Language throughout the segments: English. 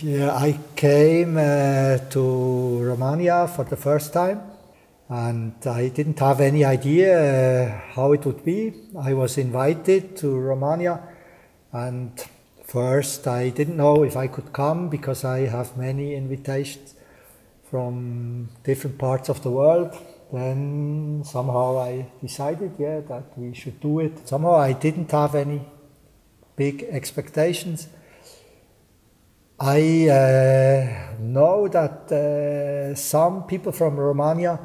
Yeah, I came uh, to Romania for the first time and I didn't have any idea uh, how it would be. I was invited to Romania and first I didn't know if I could come because I have many invitations from different parts of the world. Then somehow I decided, yeah, that we should do it. Somehow I didn't have any big expectations I uh, know that uh, some people from Romania,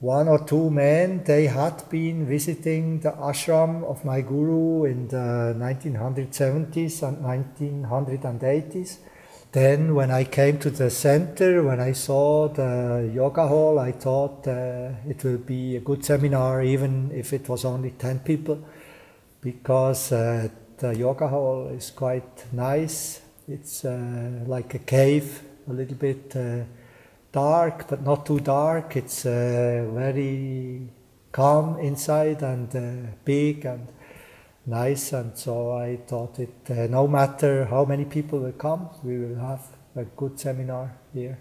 one or two men, they had been visiting the ashram of my guru in the 1970s and 1980s. Then, when I came to the center, when I saw the yoga hall, I thought uh, it will be a good seminar, even if it was only 10 people, because uh, the yoga hall is quite nice it's uh, like a cave, a little bit uh, dark, but not too dark. It's uh, very calm inside and uh, big and nice. And so I thought it, uh, no matter how many people will come, we will have a good seminar here.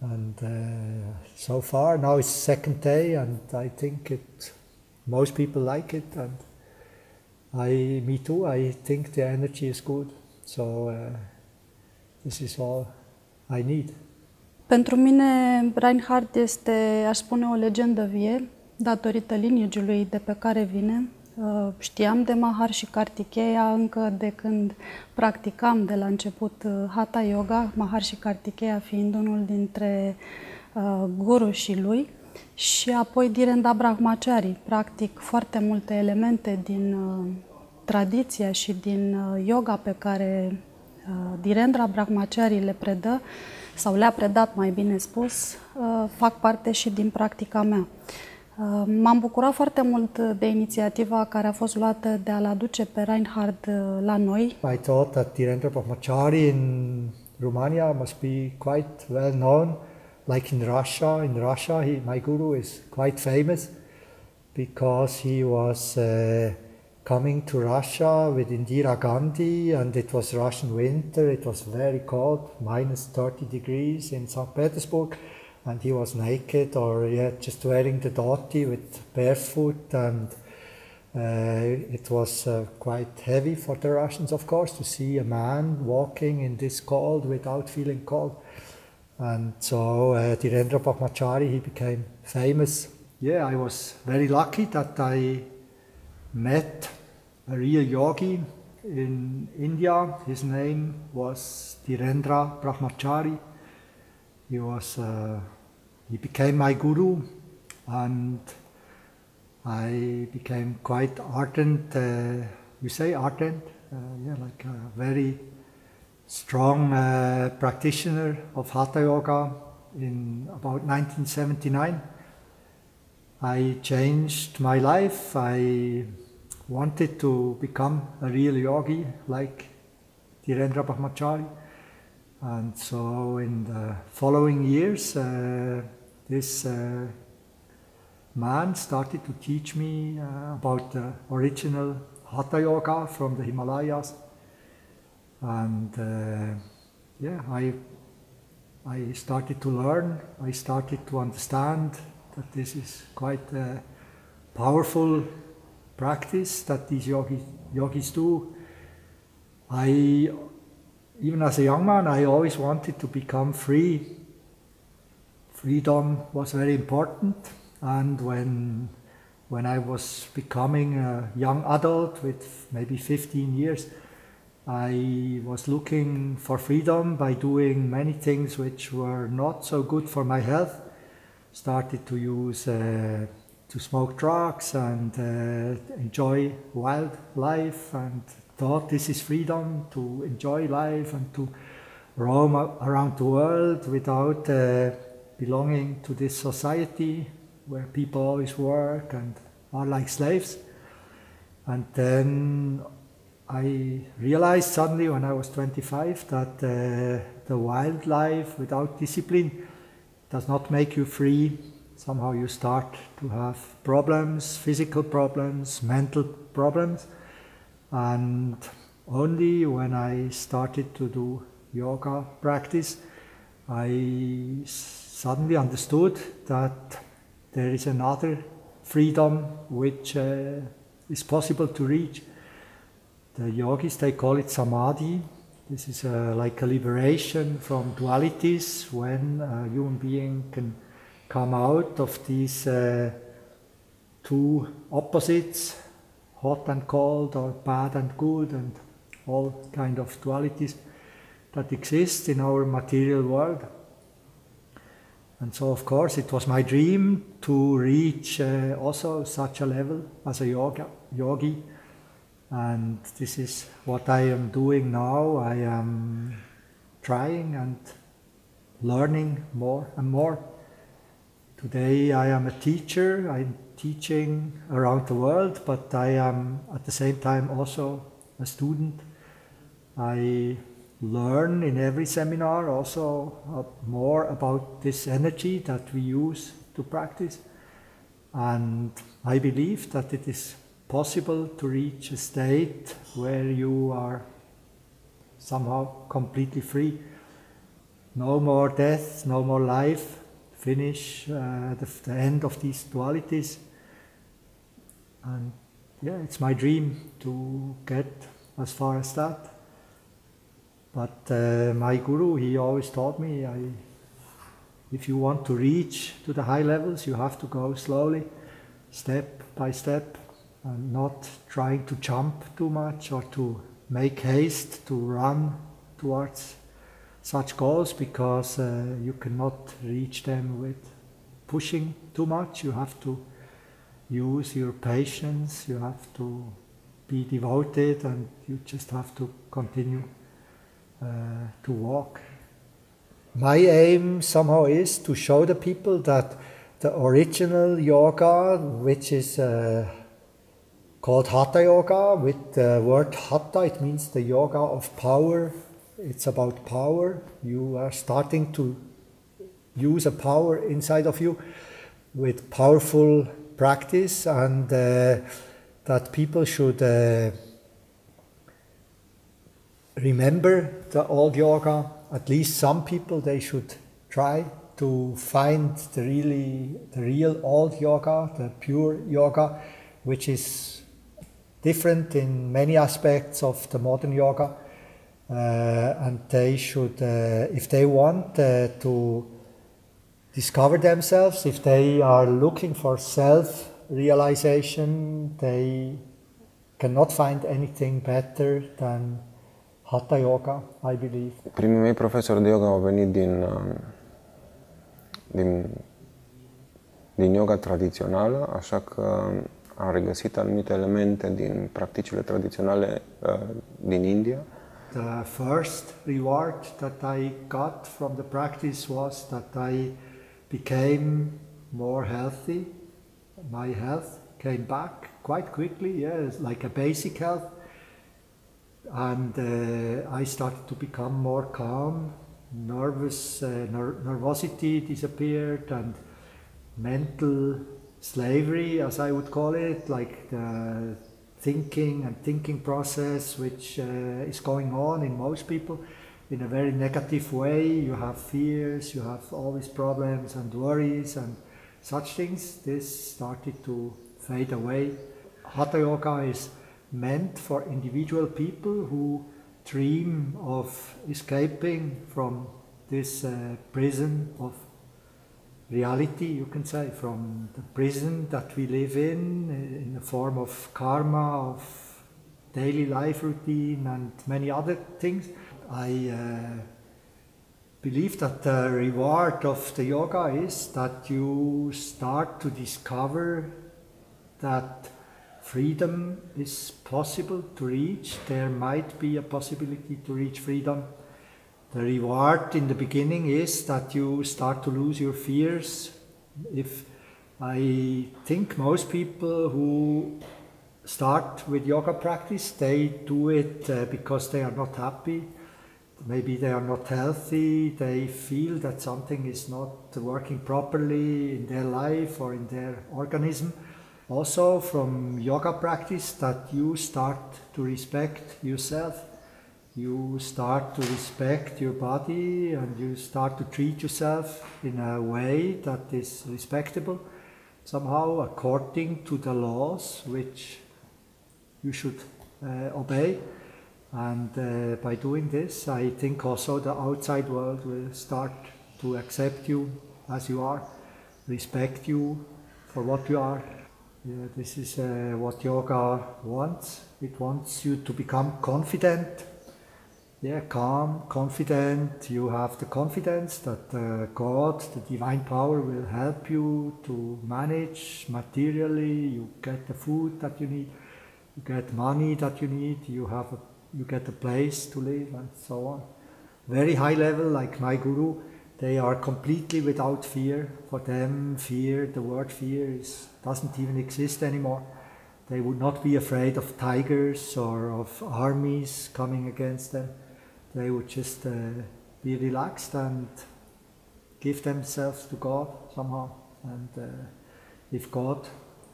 And so far, now it's second day, and I think it, most people like it. And I, me too, I think the energy is good. So uh, this is all I need. Pentru mine, Reinhard este, aș spune, o legendă vie, datorită lineagiului de pe care vine. Uh, știam de Mahar și Kartikeya încă de când practicam de la început uh, Hatha Yoga, Mahar și Kartikeya fiind unul dintre uh, guru și lui. Și apoi Direnda Brahmachari, practic foarte multe elemente din tradiția și din uh, yoga pe care uh, Direndra Brahmachari le predă, sau le-a predat, mai bine spus, uh, fac parte și din practica mea. M-am bucurat foarte mult de inițiativa care a fost luată de a-l aduce pe Reinhard la noi. I thought that Direndra Brahmachari in Romania must be quite well known, like in Russia. In Russia, he, my guru is quite famous because he was uh, coming to Russia with Indira Gandhi, and it was Russian winter. It was very cold, minus 30 degrees in St. Petersburg, and he was naked or yeah, just wearing the dhoti with barefoot, and uh, it was uh, quite heavy for the Russians, of course, to see a man walking in this cold without feeling cold. And so uh, Dhirendra Brahmachari, he became famous. Yeah, I was very lucky that I met a real yogi in India. His name was Dhirendra Brahmachari. He was uh, he became my guru, and I became quite ardent. Uh, you say ardent? Uh, yeah, like a very strong uh, practitioner of Hatha Yoga in about 1979. I changed my life. I wanted to become a real yogi like Dhirendra Brahmachari. And so in the following years, uh, this uh, man started to teach me uh, about the original Hatha Yoga from the Himalayas. And uh, yeah, I, I started to learn, I started to understand that this is quite a powerful practice that these yogis, yogis do. I, even as a young man, I always wanted to become free. Freedom was very important, and when when I was becoming a young adult with maybe 15 years, I was looking for freedom by doing many things which were not so good for my health. Started to use uh, to smoke drugs and uh, enjoy wildlife and thought this is freedom to enjoy life and to roam around the world without uh, belonging to this society where people always work and are like slaves. And then I realized suddenly when I was 25 that uh, the wildlife without discipline does not make you free somehow you start to have problems, physical problems, mental problems. And only when I started to do yoga practice, I suddenly understood that there is another freedom which uh, is possible to reach. The yogis, they call it samadhi. This is uh, like a liberation from dualities when a human being can come out of these uh, two opposites, hot and cold or bad and good and all kind of dualities that exist in our material world. And so, of course, it was my dream to reach uh, also such a level as a yoga, yogi. And this is what I am doing now. I am trying and learning more and more. Today, I am a teacher. I'm teaching around the world, but I am at the same time also a student. I learn in every seminar also uh, more about this energy that we use to practice. And I believe that it is possible to reach a state where you are somehow completely free. No more death, no more life, finish uh, the, the end of these dualities. And yeah, it's my dream to get as far as that. But uh, my guru, he always taught me, I, if you want to reach to the high levels, you have to go slowly, step by step, and not trying to jump too much or to make haste to run towards such goals because uh, you cannot reach them with pushing too much. You have to use your patience, you have to be devoted, and you just have to continue uh, to walk. My aim somehow is to show the people that the original yoga, which is uh, called Hatha Yoga, with the word Hatha, it means the yoga of power. It's about power. You are starting to use a power inside of you with powerful practice, and uh, that people should uh, remember the old yoga. At least some people they should try to find the really the real old yoga, the pure yoga, which is different in many aspects of the modern yoga. Uh, and they should, uh, if they want uh, to discover themselves, if they are looking for self realization, they cannot find anything better than Hatha Yoga, I believe. Primii mei profesori de yoga au venit din, um, din, din yoga tradițională, așa că am regăsit anumite elemente din practicile tradiționale din India. The first reward that I got from the practice was that I became more healthy. My health came back quite quickly, yeah, like a basic health and uh, I started to become more calm. Nervous uh, ner- nervosity disappeared, and mental slavery, as I would call it, like the thinking and thinking process, which uh, is going on in most people in a very negative way. You have fears, you have always problems and worries and such things. This started to fade away. Hatha yoga is meant for individual people who dream of escaping from this uh, prison of reality, you can say, from the prison that we live in, uh, in the form of karma, of daily life routine, and many other things. I uh, believe that the reward of the yoga is that you start to discover that freedom is possible to reach. There might be a possibility to reach freedom. The reward in the beginning is that you start to lose your fears. If I think most people who start with yoga practice, they do it uh, because they are not happy. Maybe they are not healthy. They feel that something is not working properly in their life or in their organism also from yoga practice that you start to respect yourself. You start to respect your body and you start to treat yourself in a way that is respectable somehow according to the laws which you should uh, obey. And uh, by doing this, I think also the outside world will start to accept you as you are, respect you for what you are. Yeah, this is uh, what yoga wants. It wants you to become confident yeah, calm, confident. You have the confidence that uh, God, the divine power, will help you to manage materially. You get the food that you need, you get money that you need, you have a, you get a place to live, and so on. Very high level, like my guru, they are completely without fear. For them, fear, the word fear, is doesn't even exist anymore. They would not be afraid of tigers or of armies coming against them they would just uh, be relaxed and give themselves to God somehow. And uh, if God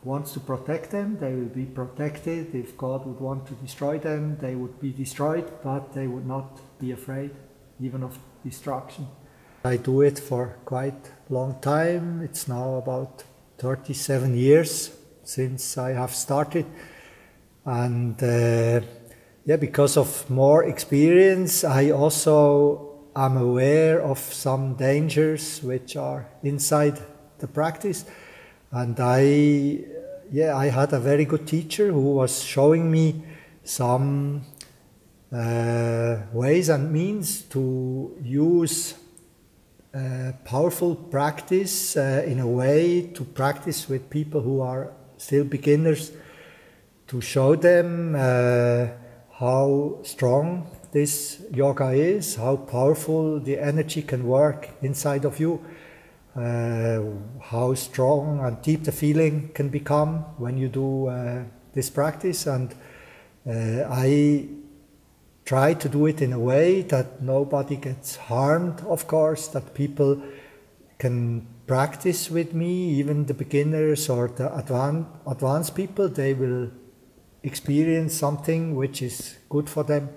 wants to protect them, they will be protected. If God would want to destroy them, they would be destroyed, but they would not be afraid even of destruction. I do it for quite a long time. It's now about 37 years since I have started. And uh, yeah, because of more experience, I also am aware of some dangers which are inside the practice. And I, yeah, I had a very good teacher who was showing me some uh, ways and means to use uh, powerful practice uh, in a way to practice with people who are still beginners, to show them uh, how strong this yoga is, how powerful the energy can work inside of you, uh, how strong and deep the feeling can become when you do uh, this practice. And uh, I try to do it in a way that nobody gets harmed, of course, that people can practice with me, even the beginners or the advan- advanced people, they will experience something which is good for them.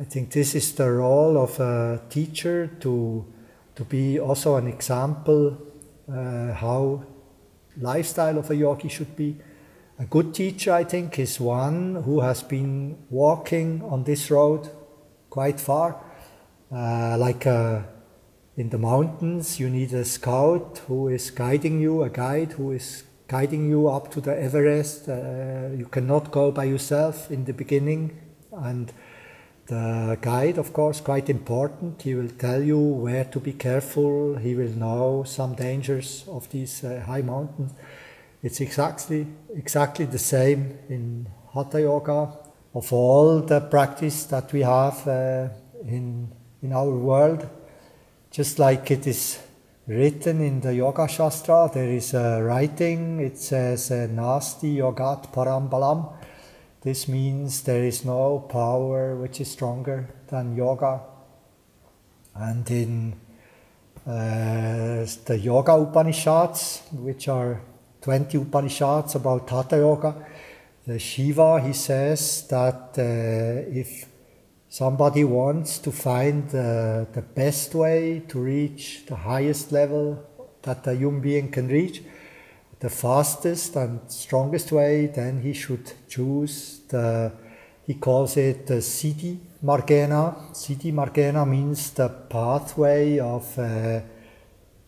I think this is the role of a teacher to to be also an example uh, how lifestyle of a yogi should be. A good teacher, I think, is one who has been walking on this road quite far, uh, like uh, in the mountains. You need a scout who is guiding you, a guide who is guiding you up to the Everest. Uh, you cannot go by yourself in the beginning, and the guide, of course, quite important. He will tell you where to be careful. He will know some dangers of these uh, high mountains. It's exactly exactly the same in Hatha Yoga. Of all the practice that we have uh, in in our world, just like it is written in the Yoga Shastra. There is a writing, it says Nasti Yogat Parambalam. This means there is no power which is stronger than yoga. And in uh, the Yoga Upanishads, which are 20 Upanishads about Hatha Yoga, the Shiva, he says that uh, if somebody wants to find uh, the best way to reach the highest level that a human being can reach, the fastest and strongest way, then he should choose the, he calls it the Siddhi Margena. Siddhi Margena means the pathway of uh,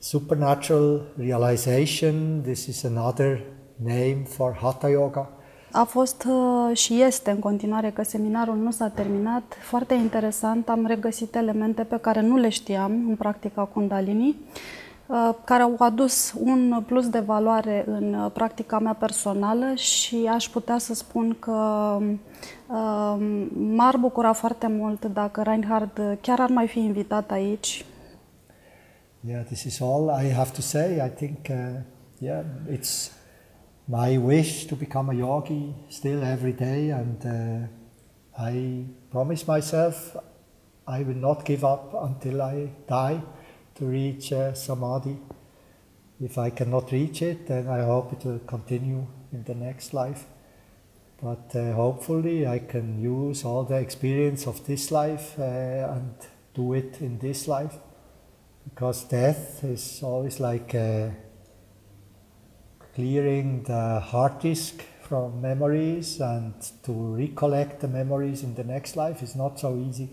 supernatural realization. This is another name for Hatha Yoga. A fost uh, și este în continuare că seminarul nu s-a terminat. Foarte interesant, am regăsit elemente pe care nu le știam în practica Kundalini, uh, care au adus un plus de valoare în uh, practica mea personală și aș putea să spun că m-ar bucura foarte mult dacă Reinhard chiar ar mai fi invitat aici. Yeah, this is all I have to say. I think, uh, yeah, it's my wish to become a yogi still every day, and uh, I promise myself I will not give up until I die to reach uh, samadhi. If I cannot reach it, then I hope it will continue in the next life. But uh, hopefully, I can use all the experience of this life uh, and do it in this life. Because death is always like uh, clearing the hard disk from memories and to recollect the memories in the next life is not so easy.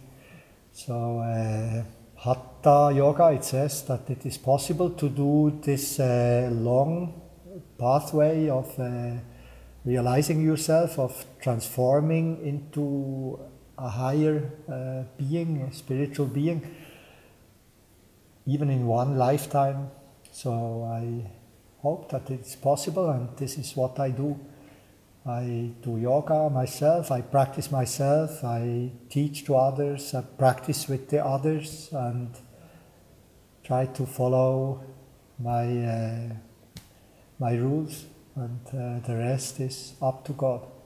So, uh, Hatha Yoga, it says that it is possible to do this uh, long pathway of uh, realizing yourself, of transforming into a higher uh, being, a spiritual being, even in one lifetime. So I hope that it's possible, and this is what I do. I do yoga myself, I practice myself, I teach to others, I practice with the others, and try to follow my, uh, my rules, and uh, the rest is up to God.